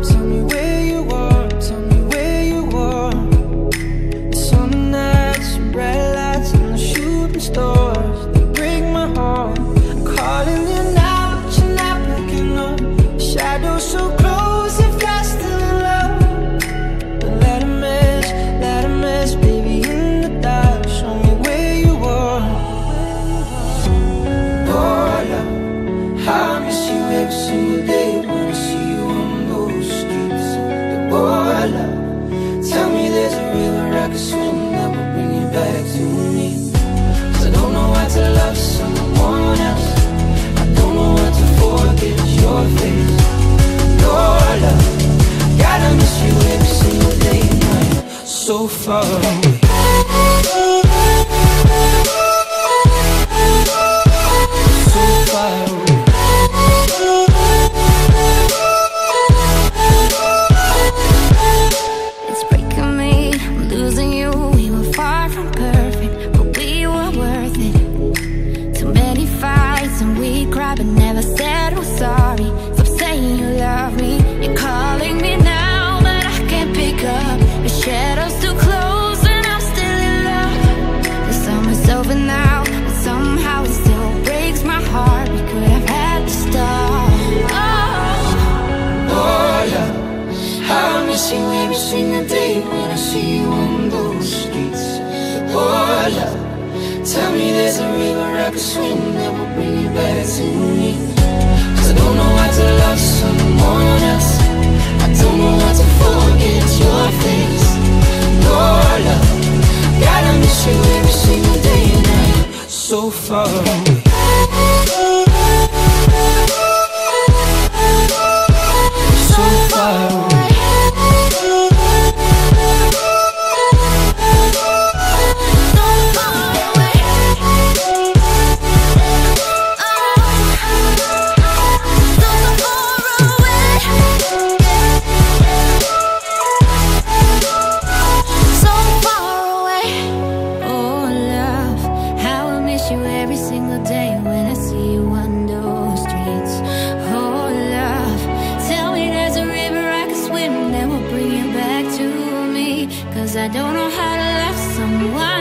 up, tell me where far So far. It's breaking I miss you every single day when I see you on those streets. Oh, love, tell me there's a river I could swim that will bring you back to me. Cause I don't know how to love someone else. I don't know how to forget your face. Oh love, God I miss you every single day and night. So far away. Cause I don't know how to love someone.